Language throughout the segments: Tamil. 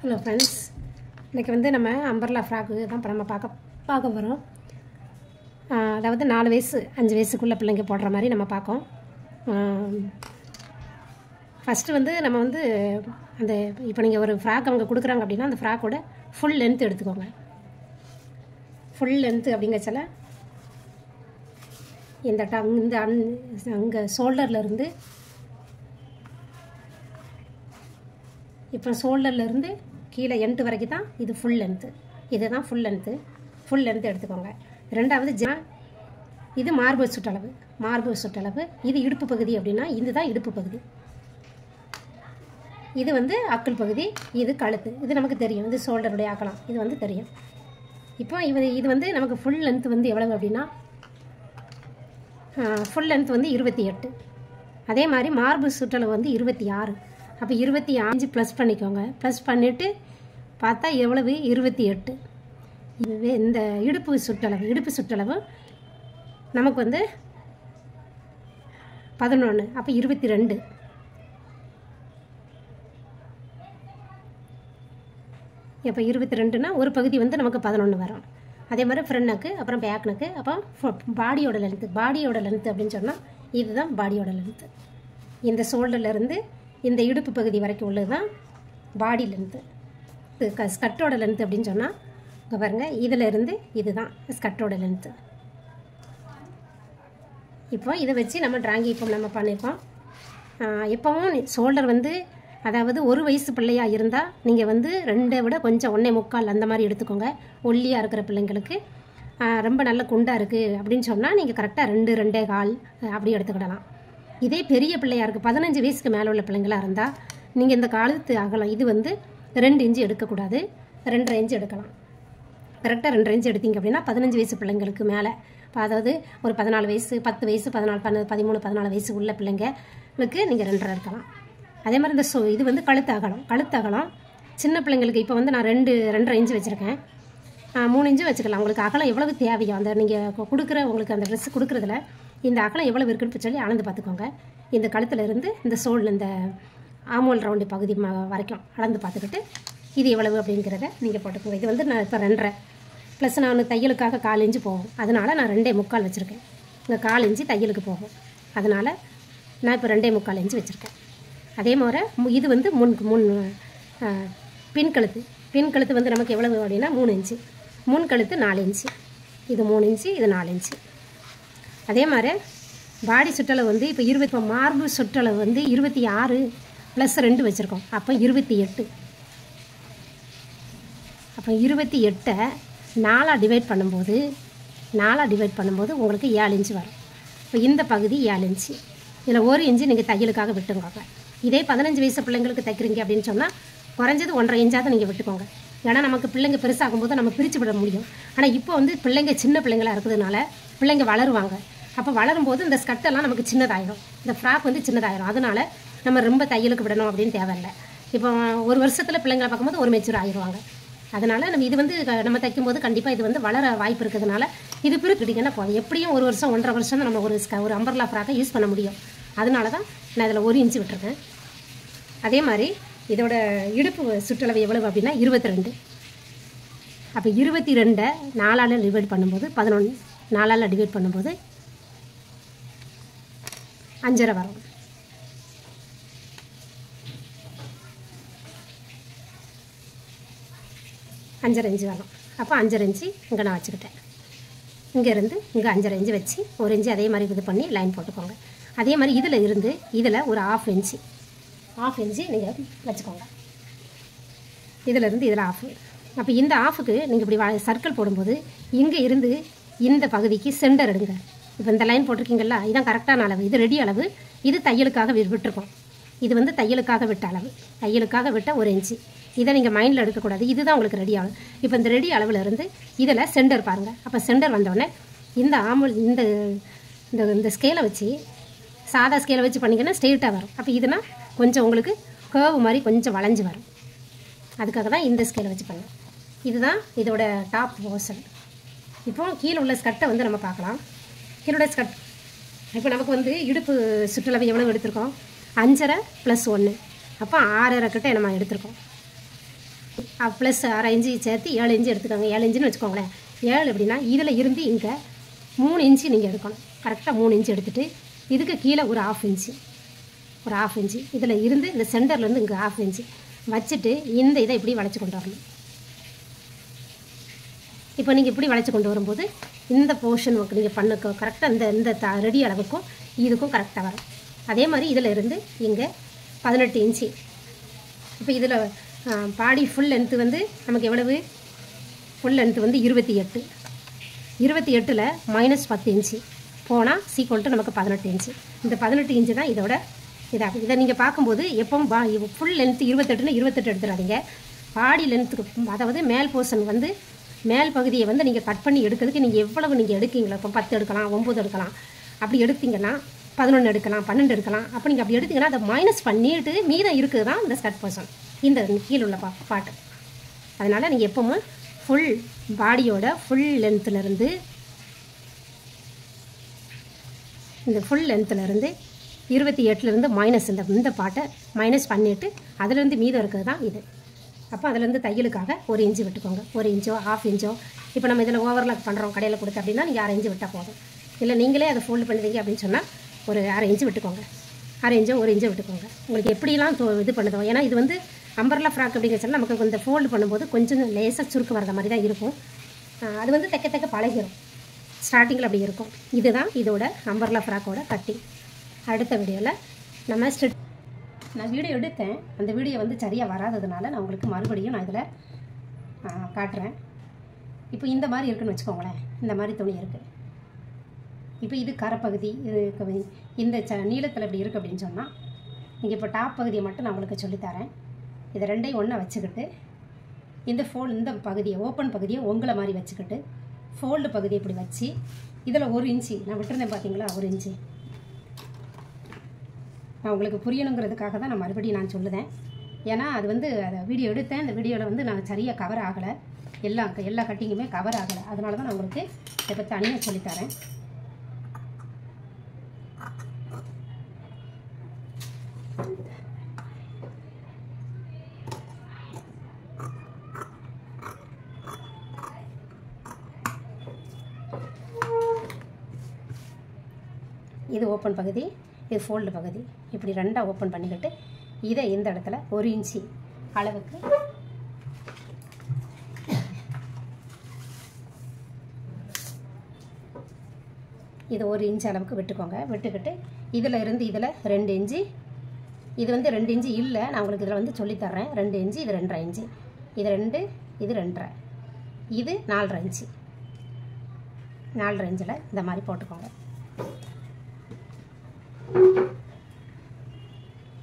ஹலோ ஃப்ரெண்ட்ஸ் இன்றைக்கி வந்து நம்ம அம்பர்லா ஃப்ராக்கு தான் இப்போ நம்ம பார்க்க பார்க்க போகிறோம் அதாவது நாலு வயசு அஞ்சு வயசுக்குள்ளே பிள்ளைங்க போடுற மாதிரி நம்ம பார்க்கோம். ஃபஸ்ட்டு வந்து நம்ம வந்து அந்த இப்போ நீங்கள் ஒரு ஃப்ராக் அவங்க கொடுக்குறாங்க அப்படின்னா அந்த ஃப்ராக்கோட ஃபுல் லென்த் எடுத்துக்கோங்க. ஃபுல் லென்த்து அப்படிங்கச்சல இந்த டங் இந்த அன் அங்கே ஷோல்டர்லேருந்து இப்போ ஷோல்டர்லேருந்து கீழே எண்டு வரைக்கும் தான் இது ஃபுல் லென்த்து இதுதான் ஃபுல் லென்த்து ஃபுல் லென்த்து எடுத்துக்கோங்க. ரெண்டாவது ஜா இது மார்பு சுற்றளவு. மார்பு சுற்றளவு. இது இடுப்பு பகுதி அப்படின்னா இதுதான் இடுப்பு பகுதி. இது வந்து அக்கல் பகுதி. இது கழுத்து. இது நமக்கு தெரியும். இது ஷோல்டருடைய அகலம். இது வந்து தெரியும். இப்போ இது இது வந்து நமக்கு ஃபுல் லென்த் வந்து எவ்வளவு அப்படின்னா ஃபுல் லென்த் வந்து இருபத்தி எட்டு. அதே மாதிரி மார்பு சுற்றளவு வந்து இருபத்தி ஆறு. அப்போ இருபத்தி அஞ்சு ப்ளஸ் பண்ணிக்கோங்க. ப்ளஸ் பண்ணிவிட்டு பார்த்தா எவ்வளவு? இருபத்தி எட்டு. இது இந்த இடுப்பு சுற்றளவு இடுப்பு சுற்றளவு நமக்கு வந்து பதினொன்று அப்போ இருபத்தி ரெண்டு. இப்போ இருபத்தி ரெண்டுனா ஒரு பகுதி வந்து நமக்கு பதினொன்று வரும். அதே மாதிரி ஃப்ரண்ட் நக்கு அப்புறம் பேக் நக்கு அப்புறம் பாடியோட லென்த்து பாடியோட லென்த்து அப்படின்னு சொன்னால் இதுதான் பாடியோட லென்த்து இந்த ஷோல்டர்லேருந்து இந்த இடுப்பு பகுதி வரைக்கும் உள்ளது தான் பாடி லென்த்து இது க ஸ்கர்ட்டோட லென்த்து அப்படின்னு சொன்னால் இங்கே பாருங்கள் இதில் இருந்து இதுதான் ஸ்கர்ட்டோட லென்த்து இப்போ இதை வச்சு நம்ம ட்ராயிங் இப்போ நம்ம பண்ணியிருக்கோம் எப்போவும் ஷோல்டர் வந்து அதாவது ஒரு வயசு பிள்ளையாக இருந்தால் நீங்கள் வந்து ரெண்டை விட கொஞ்சம் ஒன்றே முக்கால் அந்த மாதிரி எடுத்துக்கோங்க. ஒல்லியாக இருக்கிற பிள்ளைங்களுக்கு. ரொம்ப நல்ல குண்டாக இருக்குது அப்படின்னு சொன்னால் நீங்கள் கரெக்டாக ரெண்டு ரெண்டே கால் அப்படி எடுத்துக்கிடலாம். இதே பெரிய பிள்ளையாக இருக்குது பதினஞ்சு வயசுக்கு மேலே உள்ள பிள்ளைங்களாக இருந்தால் நீங்கள் இந்த காலத்து அகலம் இது வந்து ரெண்டு இன்ச்சு எடுக்கக்கூடாது. ரெண்டரை இன்ச்சு எடுக்கலாம். கரெக்டாக ரெண்டரை இன்ச்சு எடுத்தீங்க அப்படின்னா பதினஞ்சு வயசு பிள்ளைங்களுக்கு மேலே. இப்போ அதாவது ஒரு பதினாலு வயசு பத்து வயசு பதினாலு பன்ன பதிமூணு பதினாலு வயசு உள்ள பிள்ளைங்களுக்கு நீங்கள் ரெண்டரை இருக்கலாம் அதே மாதிரி இந்த சோ இது வந்து கழுத்து அகலம். கழுத்து அகலம் சின்ன பிள்ளைங்களுக்கு இப்போ வந்து நான் ரெண்டு ரெண்டரை இன்ச்சு வச்சுருக்கேன். மூணு இன்ச்சு வச்சுக்கலாம். உங்களுக்கு அகலம் எவ்வளவு தேவையோ அந்த நீங்கள் கொடுக்குற உங்களுக்கு அந்த ட்ரெஸ் கொடுக்குறதுல இந்த அகலம் எவ்வளவு இருக்குன்னு சொல்லி அளந்து பார்த்துக்கோங்க. இந்த கழுத்தில் இருந்து இந்த சோல் இந்த ஆமோல் ரவுண்டு பகுதி வரைக்கும் அளந்து பார்த்துக்கிட்டு இது எவ்வளவு அப்படிங்கிறத நீங்கள் போட்டுக்கோங்க. இது வந்து நான் இப்போ ரெண்டரை. ப்ளஸ் நான் தையலுக்காக கால் இஞ்சி போகும். அதனால் நான் ரெண்டே முக்கால் வச்சுருக்கேன். இங்கே கால் இஞ்சி தையலுக்கு போகும். அதனால் நான் இப்போ ரெண்டே முக்கால் இஞ்சி வச்சுருக்கேன். அதே மாதிரி இது வந்து முன் முன் பின் கழுத்து. பின் கழுத்து வந்து நமக்கு எவ்வளவு அப்படின்னா மூணு இன்ச்சு. முன் கழுத்து நாலு இன்ச்சு. இது மூணு இன்ச்சு இது நாலு இன்ச்சு. அதே மாதிரி பாடி சுற்றளவு வந்து இப்போ இருபத்தி இப்போ மார்பு சுற்றளவு வந்து இருபத்தி ஆறு ப்ளஸ் ரெண்டு வச்சுருக்கோம். அப்போ இருபத்தி எட்டு. அப்போ இருபத்தி எட்டை நாலாக டிவைட் பண்ணும்போது நாலாக டிவைட் பண்ணும்போது உங்களுக்கு ஏழு இன்ச்சு வரும். இப்போ இந்த பகுதி ஏழு இன்ச்சு இதில் ஒரு இன்ச்சு நீங்கள் தையலுக்காக விட்டுக்கோங்க. இதே பதினஞ்சு வயசு பிள்ளைங்களுக்கு தைக்கிறீங்க அப்படின்னு சொன்னால் குறைஞ்சது ஒன்றரை இன்ச்சாவது நீங்கள் விட்டுக்கோங்க. ஏன்னா நமக்கு பிள்ளைங்க பெருசாகும் போது நம்ம பிரித்து விட முடியும். ஆனால் இப்போ வந்து பிள்ளைங்க சின்ன பிள்ளைங்களாக இருக்கிறதுனால பிள்ளைங்க வளருவாங்க. அப்போ வளரும்போது இந்த ஸ்கர்ட்டெல்லாம் நமக்கு சின்னதாயிரும். இந்த ஃப்ராக் வந்து சின்னதாயிரும். அதனால நம்ம ரொம்ப தையலுக்கு விடணும் அப்படின்னு தேவையில்லை இப்போ ஒரு வருஷத்தில் பிள்ளைங்களை பார்க்கும்போது ஒரு மெச்சூர் ஆயிடுவாங்க அதனால் நம்ம இது வந்து நம்ம தைக்கும்போது கண்டிப்பாக இது வந்து வளர வாய்ப்பு இருக்கிறதுனால இது பிரிக்கிட்டிங்கன்னா போதும். எப்படியும் ஒரு வருஷம் ஒன்றரை வருஷம் தான் நம்ம ஒரு ஒரு அம்பர்லா ஃப்ராக்கை யூஸ் பண்ண முடியும். அதனால தான் நான் இதில் ஒரு இன்ச்சு விட்டுருக்கேன். அதே மாதிரி இதோட இடுப்பு சுற்றளவு எவ்வளவு அப்படின்னா இருபத்தி ரெண்டு அப்போ இருபத்தி ரெண்டை நாலால் டிவைட் பண்ணும்போது பதினொன்று நாலால் டிவைட் பண்ணும்போது அஞ்சரை வரும். அஞ்சரை இன்ச்சு வரும் அப்போ அஞ்சரை இஞ்சி இங்கே நான் வச்சுக்கிட்டேன். இங்கேருந்து இங்கே அஞ்சரை இன்ச்சு வச்சு ஒரு இஞ்சி அதே மாதிரி இது பண்ணி லைன் போட்டுக்கோங்க. அதே மாதிரி இதில் இருந்து இதில் ஒரு ஆஃப் இன்ச்சு ஆஃப் இன்ச்சு நீங்கள் வச்சுக்கோங்க. இதிலேருந்து இதில் ஆஃப் அப்போ இந்த ஆஃபுக்கு நீங்கள் இப்படி சர்க்கிள் போடும்போது இங்கே இருந்து இந்த பகுதிக்கு சென்டர் எடுங்க. இப்போ இந்த லைன் போட்டிருக்கீங்களா இதான் கரெக்டான அளவு. இது ரெடி அளவு. இது தையலுக்காக விட்டுருக்கோம். இது வந்து தையலுக்காக விட்ட அளவு. தையலுக்காக விட்ட ஒரு இன்ச்சு இதை நீங்கள் மைண்டில் எடுக்கக்கூடாது. இதுதான் உங்களுக்கு ரெடி ஆகும். இப்போ இந்த ரெடி அளவில் இருந்து இதில் சென்டர் பாருங்கள் அப்போ சென்டர் வந்தோடனே இந்த ஆமல் இந்த இந்த இந்த ஸ்கேலை வச்சு சாதா ஸ்கேலை வச்சு பண்ணிங்கன்னா ஸ்ட்ரெயிட்டாக வரும். அப்போ இதுனா கொஞ்சம் உங்களுக்கு கேர்வ் மாதிரி கொஞ்சம் வளைஞ்சு வரும். அதுக்காக தான் இந்த ஸ்கேலை வச்சு பண்ணேன் இதுதான் இதோட டாப் போர்ஷன் இப்போ கீழே உள்ள ஸ்கர்ட்டை வந்து நம்ம பார்க்கலாம். என்னோடய ஸ்கட் இப்போ நமக்கு வந்து இடுப்பு சுற்றளவு எவ்வளோ எடுத்திருக்கோம்? அஞ்சரை ப்ளஸ் ஒன்று அப்போ ஆறரை கிட்ட நம்ம எடுத்திருக்கோம். ப்ளஸ் அரை இஞ்சி சேர்த்து ஏழு இஞ்சி எடுத்துக்கோங்க. ஏழு இஞ்சின்னு வச்சுக்கோங்களேன். ஏழு எப்படின்னா இதில் இருந்து இங்கே மூணு இன்ச்சு நீங்கள் எடுக்கணும். கரெக்டாக மூணு இன்ச்சு எடுத்துகிட்டு இதுக்கு கீழே ஒரு ஆஃப் இன்ச்சு. ஒரு ஆஃப் இன்ச்சு. இதில் இருந்து இந்த சென்டர்லேருந்து இங்கே ஆஃப் இன்ச்சு. வச்சுட்டு இந்த இதை இப்படி வளைச்சி கொண்டு வரணும். இப்போ நீங்கள் இப்படி வளைச்சி கொண்டு வரும்போது இந்த போர்ஷன் நீங்கள் பண்ணுக்க. கரெக்டாக இந்த இந்த த ரெடி அளவுக்கும் இதுக்கும் கரெக்டாக வரும். அதே மாதிரி இதில் இருந்து இங்கே பதினெட்டு இன்ச்சு. இப்போ இதில் பாடி ஃபுல் லென்த்து வந்து நமக்கு எவ்வளவு? ஃபுல் லென்த்து வந்து இருபத்தி எட்டு. இருபத்தி எட்டில் மைனஸ் பத்து இன்ச்சு. போனால் சீக்வல் நமக்கு பதினெட்டு இன்ச்சு. இந்த பதினெட்டு இன்ச்சு தான் இதோட இதாகும் இதை நீங்கள் பார்க்கும்போது எப்பவும் பா ஃபுல் லென்த்து இருபத்தெட்டுன்னு இருபத்தெட்டு எடுத்துடாதீங்க. பாடி லென்த்துக்கு அதாவது மேல் போர்ஷன் வந்து மேல் பகுதியை வந்து நீங்கள் கட் பண்ணி எடுக்கிறதுக்கு நீங்கள் எவ்வளவு நீங்கள் எடுக்கீங்களோ இப்போ பத்து எடுக்கலாம் ஒம்பது எடுக்கலாம் அப்படி எடுத்தீங்கன்னா பதினொன்று எடுக்கலாம் பன்னெண்டு எடுக்கலாம் அப்போ நீங்கள் அப்படி எடுத்தீங்கன்னா அதை மைனஸ் பண்ணிட்டு மீதம் இருக்குது தான் இந்த ஸ்கட் பர்சன் இந்த கீழே உள்ள பா பாட்டு. அதனால் நீங்கள் எப்போவுமே ஃபுல் பாடியோட ஃபுல் லென்த்துலேருந்து இந்த ஃபுல் லென்த்துலேருந்து இருபத்தி எட்டுலேருந்து மைனஸ் இந்த இந்த பாட்டை மைனஸ் பண்ணிவிட்டு அதுலேருந்து மீதம் இருக்கிறது தான் இது. அப்போ அதுலேருந்து தையலுக்காக ஒரு இன்ச்சு விட்டுக்கோங்க. ஒரு இன்ச்சோ ஆஃப் இன்ச்சோ. இப்போ நம்ம இதில் ஓவர்லாக் பண்ணுறோம் கடையில் கொடுத்து அப்படின்னா நீங்கள் அரை இன்ச்சு விட்டால் போதும். இல்லை நீங்களே அதை ஃபோல்டு பண்ணுவீங்க அப்படின்னு சொன்னால் ஒரு அரை இன்ச்சு விட்டுக்கோங்க. அரை இன்ச்சோ ஒரு இன்ச்சோ விட்டுக்கோங்க. உங்களுக்கு எப்படிலாம் தோ இது பண்ணுதோ ஏன்னா இது வந்து அம்பர்லா ஃப்ராக் சொன்னால் நமக்கு இந்த ஃபோல்டு பண்ணும்போது கொஞ்சம் லேசாக சுருக்கு வர்ற மாதிரி தான் இருக்கும். அது வந்து தைக்க தைக்க பழகிரும். ஸ்டார்டிங்கில் அப்படி இருக்கும். இதுதான் இதோட அம்பர்லா ஃப்ராக்கோட கட்டிங் அடுத்த வீடியோவில் நம்ம ஸ்டிட் நான் வீடியோ எடுத்தேன். அந்த வீடியோ வந்து சரியாக வராததுனால நான் உங்களுக்கு மறுபடியும் நான் இதில் காட்டுறேன். இப்போ இந்த மாதிரி இருக்குன்னு வச்சுக்கோங்களேன். இந்த மாதிரி துணி இருக்குது இப்போ இது கரைப்பகுதி இது இந்த ச நீளத்தில் இப்படி இருக்குது அப்படின்னு சொன்னால் நீங்கள் இப்போ டாப் பகுதியை மட்டும் நான் உங்களுக்கு சொல்லித்தரேன் இதை ரெண்டையும் ஒன்றா வச்சுக்கிட்டு இந்த ஃபோல்டு இந்த பகுதியை ஓப்பன் பகுதியை உங்களை மாதிரி வச்சுக்கிட்டு ஃபோல்டு பகுதியை இப்படி வச்சு இதில் ஒரு இன்ச்சு நான் விட்டுருந்தேன் பார்த்தீங்களா ஒரு இன்ச்சு. உங்களுக்கு புரியணுங்கிறதுக்காக தான் நான் மறுபடியும் நான் சொல்லுதேன். ஏன்னா அது வந்து அதை வீடியோ எடுத்தேன். அந்த வீடியோவில் வந்து நான் சரியாக கவர் ஆகலை. எல்லா எல்லா கட்டிங்குமே கவர் ஆகலை. அதனால தான் நான் உங்களுக்கு இதை பற்றி தனியாக சொல்லித்தரேன் இது ஓப்பன் பகுதி. இது ஃபோல்டு பகுதி. இப்படி ரெண்டாக ஓப்பன் பண்ணிக்கிட்டு இதை இந்த இடத்துல ஒரு இன்ச்சு அளவுக்கு இது ஒரு இன்ச் அளவுக்கு விட்டுக்கோங்க. விட்டுக்கிட்டு இதில் இருந்து இதில் ரெண்டு இன்ச்சு இது வந்து ரெண்டு இன்ச்சு இல்லை. நான் உங்களுக்கு இதில் வந்து சொல்லித்தர்றேன் ரெண்டு இன்ச்சு இது ரெண்டரை இன்ச்சு இது ரெண்டு இது ரெண்டரை. இது நாலரை இன்ச்சு நாலரை இன்ச்சில் இந்த மாதிரி போட்டுக்கோங்க.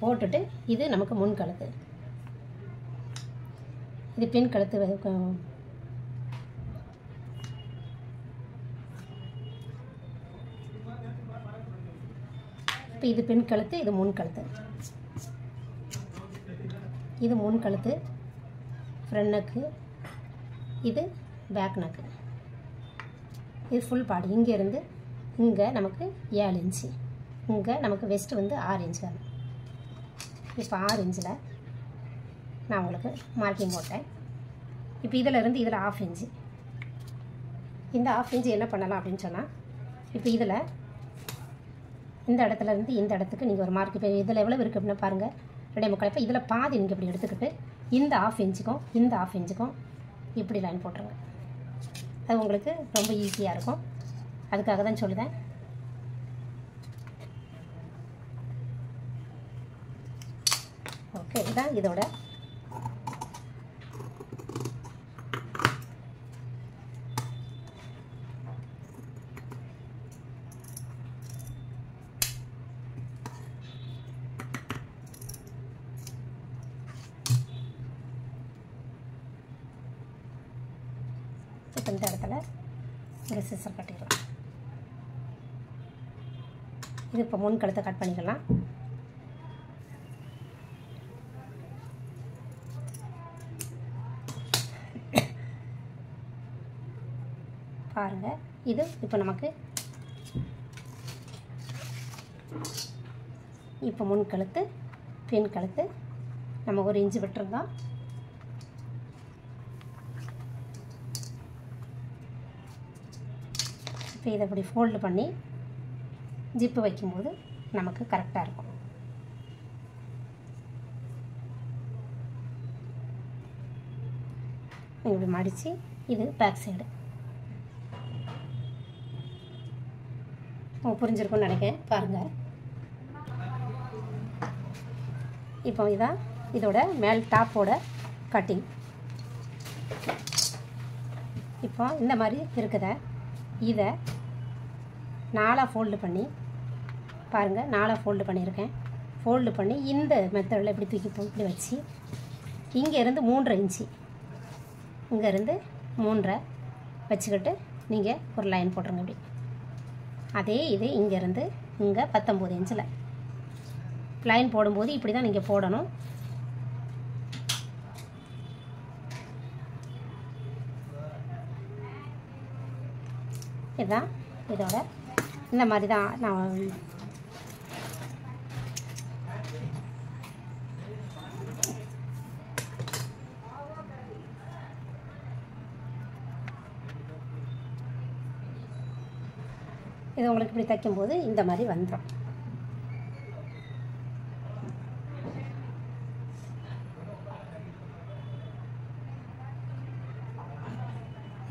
போட்டுட்டு இது நமக்கு முன் கழுத்து. இது பின் கழுத்து இப்போ இது பின் கழுத்து இது முன் கழுத்து. இது முன் கழுத்து ஃப்ரண்ட் நக்கு இது பேக் நக்கு இது ஃபுல் பாடி இங்கேருந்து இங்கே நமக்கு ஏழு இன்ச்சு இங்கே நமக்கு வெஸ்ட்டு வந்து ஆறு இன்ச் வரும் இப்போ ஆறு இன்ச்சில் நான் உங்களுக்கு மார்க்கிங் போட்டேன். இப்போ இதில் இருந்து இதில் ஆஃப் இன்ச்சு இந்த ஆஃப் இன்ச்சு என்ன பண்ணலாம் அப்படின்னு சொன்னால் இப்போ இதில் இந்த இடத்துல இருந்து இந்த இடத்துக்கு நீங்கள் ஒரு மார்க் இப்போ இதில் எவ்வளோ இருக்குது அப்படின்னு பாருங்கள் ரெண்டே முக்கால். இப்போ இதில் பாதி நீங்கள் இப்படி எடுத்துக்கிட்டு இந்த ஆஃப் இன்ச்சுக்கும் இந்த ஆஃப் இன்ச்சுக்கும் இப்படி லைன் போட்டுருங்க. அது உங்களுக்கு ரொம்ப ஈஸியாக இருக்கும். அதுக்காக தான் சொல்லுதேன் ஓகே இதான் இதோட. இப்போ இந்த இடத்துல இங்கே சிசர் கட்டிடலாம். இது இப்போ முன் கழுத்தை கட் பண்ணிக்கலாம். பாருங்கள் இது இப்போ நமக்கு இப்போ முன் கழுத்து பின் கழுத்து நம்ம ஒரு இன்ச்சு விட்டுருந்தோம் இப்போ இதை இப்படி ஃபோல்டு பண்ணி ஜிப்பு வைக்கும்போது நமக்கு கரெக்டாக இருக்கும். இப்படி மடித்து இது பேக் சைடு புரிஞ்சிருக்கும்னு நினைக்கிறேன். பாருங்கள் இப்போ இதான் இதோட மேல் டாப்போட கட்டிங். இப்போ இந்த மாதிரி இருக்குத இதை நாலாக ஃபோல்டு பண்ணி பாருங்கள் நாலாக ஃபோல்டு பண்ணியிருக்கேன். ஃபோல்டு பண்ணி இந்த மெத்தடில் இப்படி தூக்கி இப்படி வச்சு இங்கேருந்து மூன்றரை இன்ச்சு. இங்கேருந்து மூன்றரை வச்சுக்கிட்டு நீங்கள் ஒரு லைன் போட்டுருங்க இப்படி. அதே இது இங்கேருந்து இங்கே பத்தொம்போது இன்ச்சில். லைன் போடும்போது இப்படி தான் நீங்கள் போடணும். இதுதான் இதோட. இந்த மாதிரி தான் நான் இது உங்களுக்கு இப்படி தைக்கும்போது இந்த மாதிரி வந்துடும்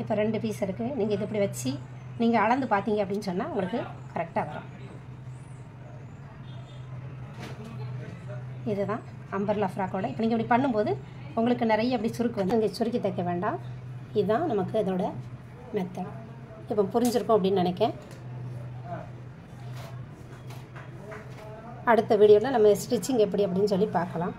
இப்போ ரெண்டு பீஸ் இருக்குது நீங்கள் இது இப்படி வச்சு நீங்கள் அளந்து பார்த்தீங்க அப்படின்னு சொன்னால் உங்களுக்கு கரெக்டாக வரும். இதுதான் அம்பர்லா ஃப்ராக்கோட இப்போ நீங்கள் இப்படி பண்ணும்போது உங்களுக்கு நிறைய அப்படி சுருக்கு வந்து இங்கே சுருக்கி தைக்க வேண்டாம். இதுதான் நமக்கு இதோட மெத்தட் இப்போ புரிஞ்சிருக்கோம் அப்படின்னு நினைக்கிறேன். அடுத்த வீடியோவில் நம்ம ஸ்டிச்சிங் எப்படி அப்படின்னு சொல்லி பார்க்கலாம்.